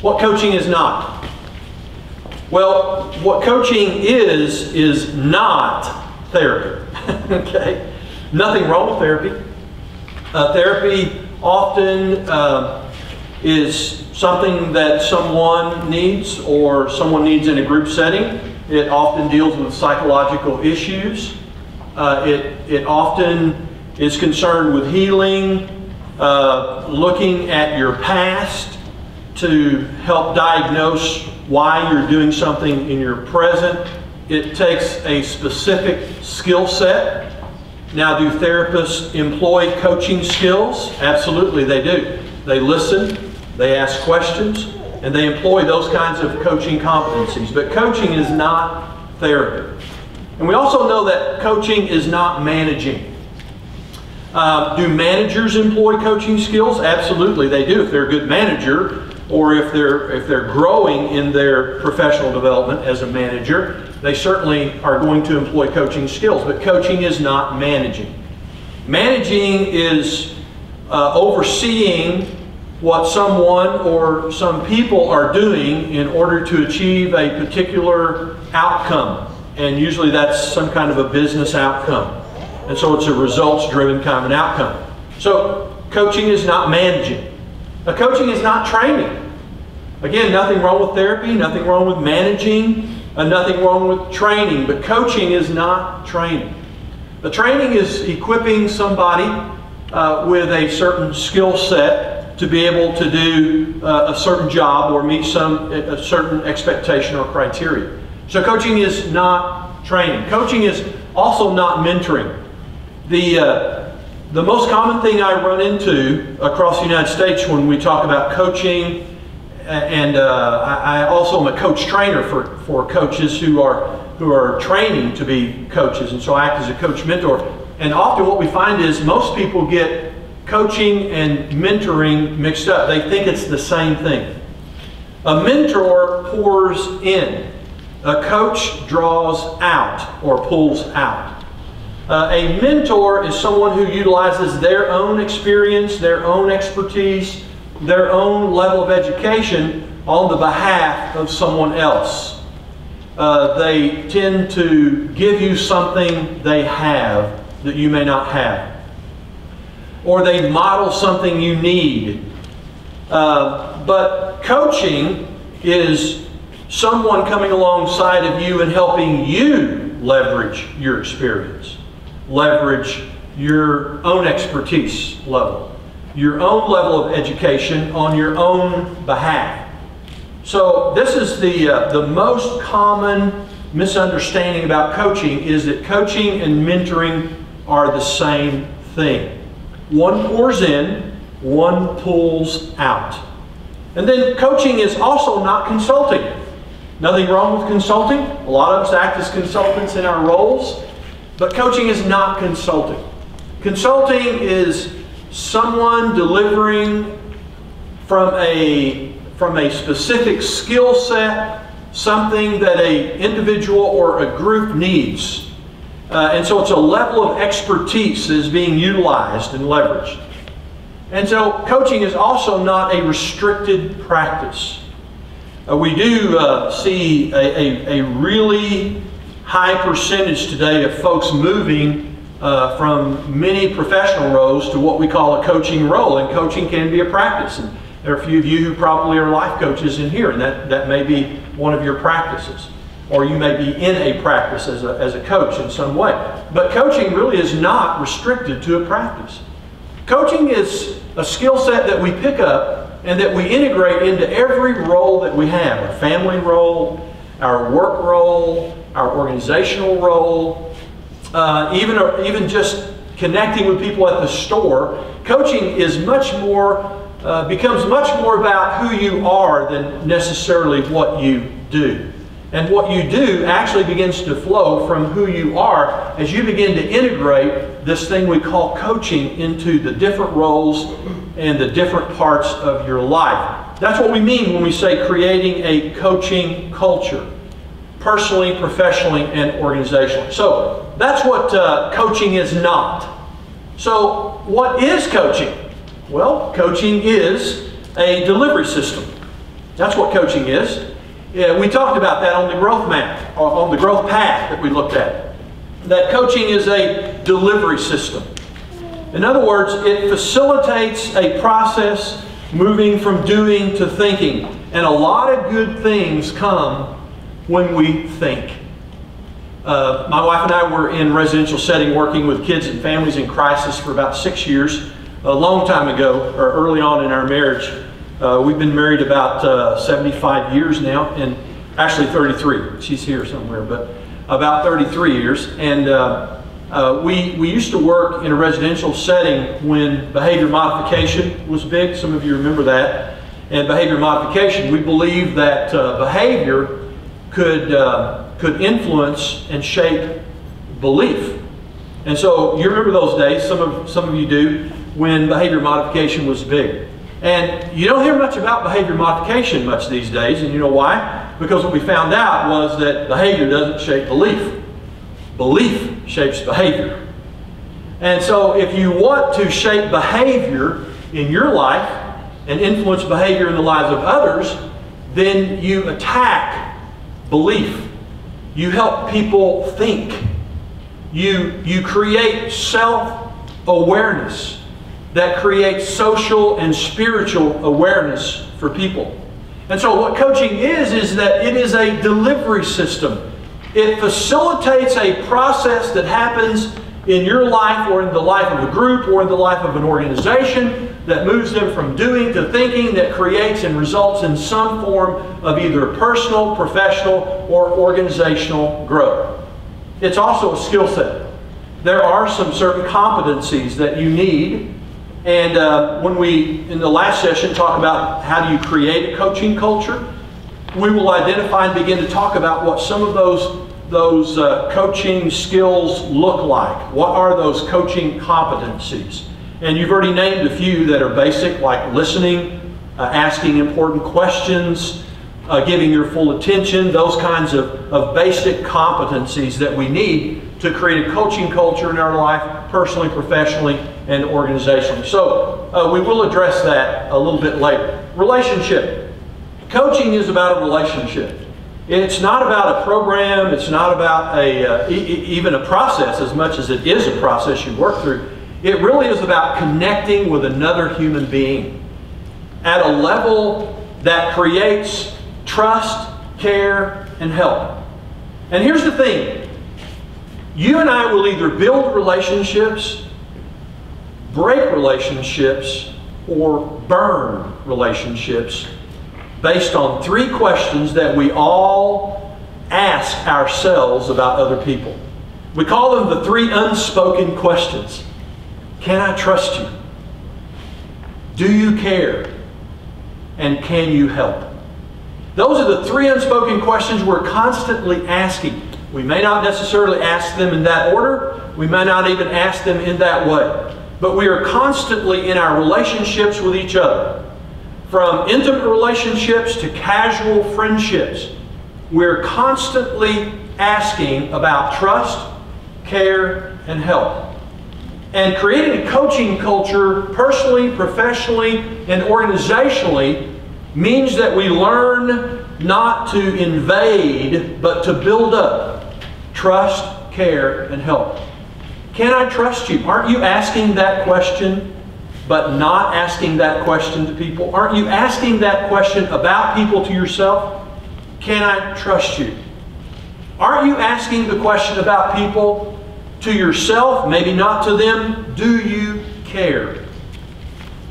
What coaching is not? Well, what coaching is, is not therapy. okay? Nothing wrong with therapy. Uh, therapy often uh, is something that someone needs or someone needs in a group setting. It often deals with psychological issues. Uh, it, it often is concerned with healing, uh, looking at your past to help diagnose why you're doing something in your present. It takes a specific skill set. Now, do therapists employ coaching skills? Absolutely, they do. They listen, they ask questions, and they employ those kinds of coaching competencies. But coaching is not therapy. And we also know that coaching is not managing. Uh, do managers employ coaching skills? Absolutely, they do. If they're a good manager, or if they're if they're growing in their professional development as a manager, they certainly are going to employ coaching skills. But coaching is not managing. Managing is uh, overseeing what someone or some people are doing in order to achieve a particular outcome. And usually that's some kind of a business outcome. And so it's a results driven kind of an outcome. So coaching is not managing. Coaching is not training. Again, nothing wrong with therapy, nothing wrong with managing, and nothing wrong with training, but coaching is not training. The training is equipping somebody uh, with a certain skill set to be able to do uh, a certain job or meet some a certain expectation or criteria. So coaching is not training. Coaching is also not mentoring. The, uh, the most common thing I run into across the United States when we talk about coaching, and uh, I, also am a coach trainer for, for coaches who are, who are training to be coaches, and so I act as a coach mentor. And often what we find is most people get coaching and mentoring mixed up. They think it's the same thing. A mentor pours in. A coach draws out or pulls out. Uh, a mentor is someone who utilizes their own experience, their own expertise, their own level of education on the behalf of someone else. Uh, they tend to give you something they have that you may not have. Or they model something you need. Uh, but coaching is someone coming alongside of you and helping you leverage your experience leverage your own expertise level, your own level of education on your own behalf. So this is the, uh, the most common misunderstanding about coaching is that coaching and mentoring are the same thing. One pours in, one pulls out. And then coaching is also not consulting. Nothing wrong with consulting. A lot of us act as consultants in our roles. But coaching is not consulting. Consulting is someone delivering from a, from a specific skill set, something that a individual or a group needs. Uh, and so it's a level of expertise that is being utilized and leveraged. And so coaching is also not a restricted practice. Uh, we do uh, see a, a, a really high percentage today of folks moving uh, from many professional roles to what we call a coaching role. And coaching can be a practice. And there are a few of you who probably are life coaches in here, and that, that may be one of your practices. Or you may be in a practice as a, as a coach in some way. But coaching really is not restricted to a practice. Coaching is a skill set that we pick up and that we integrate into every role that we have our family role, our work role, our organizational role, uh, even, even just connecting with people at the store. Coaching is much more, uh, becomes much more about who you are than necessarily what you do. And what you do actually begins to flow from who you are as you begin to integrate this thing we call coaching into the different roles and the different parts of your life. That's what we mean when we say creating a coaching culture personally, professionally, and organizationally. So that's what uh, coaching is not. So, what is coaching? Well, coaching is a delivery system. That's what coaching is. Yeah, we talked about that on the growth map, on the growth path that we looked at. That coaching is a delivery system. In other words, it facilitates a process moving from doing to thinking. And a lot of good things come when we think. Uh, my wife and I were in residential setting working with kids and families in crisis for about six years, a long time ago, or early on in our marriage. Uh, we've been married about uh, 75 years now, and actually 33. She's here somewhere, but about 33 years. And uh, uh, we, we used to work in a residential setting when behavior modification was big. Some of you remember that. And behavior modification, we believe that uh, behavior could, uh, could influence and shape belief. And so you remember those days, some of, some of you do, when behavior modification was big. And you don't hear much about behavior modification much these days, and you know why? Because what we found out was that behavior doesn't shape belief. Belief shapes behavior. And so if you want to shape behavior in your life and influence behavior in the lives of others, then you attack belief. You help people think. You, you create self-awareness that creates social and spiritual awareness for people. And so what coaching is, is that it is a delivery system. It facilitates a process that happens in your life or in the life of a group or in the life of an organization that moves them from doing to thinking that creates and results in some form of either personal, professional, or organizational growth. It's also a skill set. There are some certain competencies that you need and uh, when we, in the last session, talk about how do you create a coaching culture, we will identify and begin to talk about what some of those, those uh, coaching skills look like. What are those coaching competencies? And you've already named a few that are basic, like listening, uh, asking important questions, uh, giving your full attention, those kinds of, of basic competencies that we need to create a coaching culture in our life, personally, professionally, and organizationally. So uh, we will address that a little bit later. Relationship. Coaching is about a relationship. It's not about a program. It's not about a, uh, e even a process as much as it is a process you work through. It really is about connecting with another human being at a level that creates trust, care, and help. And here's the thing you and I will either build relationships, break relationships, or burn relationships based on three questions that we all ask ourselves about other people. We call them the three unspoken questions. Can I trust you? Do you care? And can you help? Those are the three unspoken questions we're constantly asking. We may not necessarily ask them in that order. We may not even ask them in that way. But we are constantly in our relationships with each other. From intimate relationships to casual friendships, we're constantly asking about trust, care, and help. And creating a coaching culture, personally, professionally, and organizationally, means that we learn not to invade, but to build up trust, care, and help. Can I trust you? Aren't you asking that question, but not asking that question to people? Aren't you asking that question about people to yourself? Can I trust you? Aren't you asking the question about people to yourself, maybe not to them? Do you care?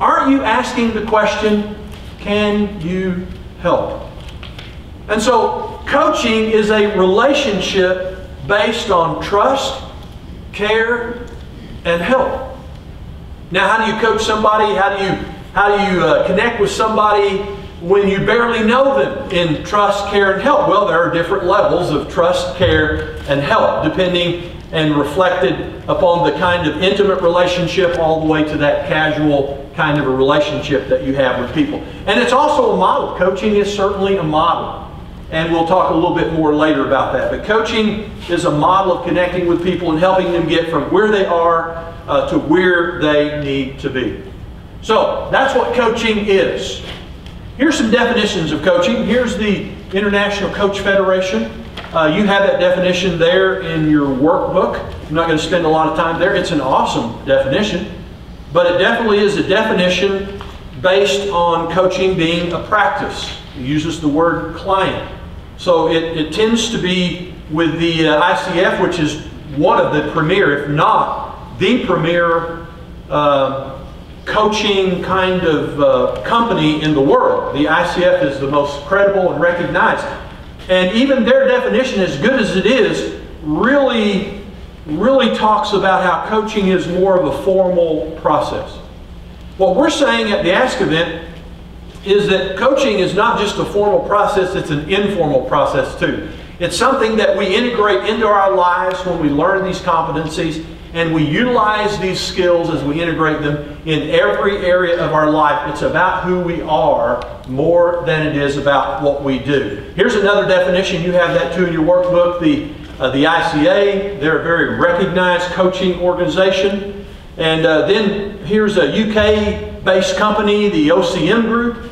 Aren't you asking the question, can you help? And so, coaching is a relationship based on trust, care, and help. Now, how do you coach somebody? How do you, how do you uh, connect with somebody when you barely know them in trust, care, and help? Well, there are different levels of trust, care, and help, depending and reflected upon the kind of intimate relationship all the way to that casual kind of a relationship that you have with people. And it's also a model. Coaching is certainly a model. And we'll talk a little bit more later about that. But coaching is a model of connecting with people and helping them get from where they are uh, to where they need to be. So that's what coaching is. Here's some definitions of coaching. Here's the International Coach Federation. Uh, you have that definition there in your workbook. I'm not going to spend a lot of time there. It's an awesome definition, but it definitely is a definition based on coaching being a practice. It uses the word client. So it, it tends to be with the uh, ICF, which is one of the premier, if not the premier uh, coaching kind of uh, company in the world. The ICF is the most credible and recognized. And even their definition, as good as it is, really, really talks about how coaching is more of a formal process. What we're saying at the Ask event is that coaching is not just a formal process, it's an informal process too. It's something that we integrate into our lives when we learn these competencies and we utilize these skills as we integrate them in every area of our life. It's about who we are more than it is about what we do. Here's another definition. You have that too in your workbook. The, uh, the ICA, they're a very recognized coaching organization. And uh, then here's a UK-based company, the OCM Group.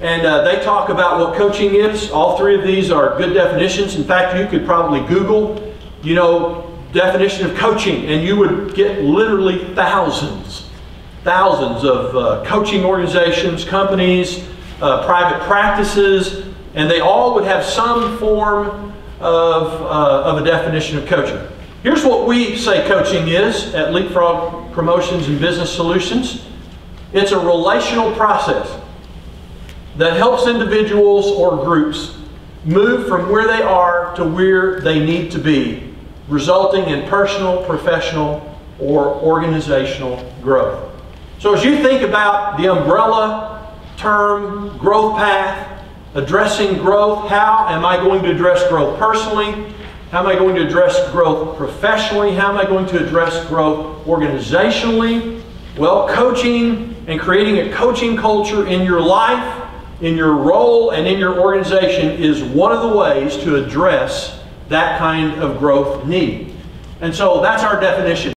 And uh, they talk about what coaching is. All three of these are good definitions. In fact, you could probably Google, you know, definition of coaching, and you would get literally thousands, thousands of uh, coaching organizations, companies, uh, private practices, and they all would have some form of, uh, of a definition of coaching. Here's what we say coaching is at Leapfrog Promotions and Business Solutions. It's a relational process that helps individuals or groups move from where they are to where they need to be resulting in personal, professional, or organizational growth. So as you think about the umbrella term growth path, addressing growth, how am I going to address growth personally? How am I going to address growth professionally? How am I going to address growth organizationally? Well, coaching and creating a coaching culture in your life, in your role, and in your organization is one of the ways to address that kind of growth need. And so that's our definition.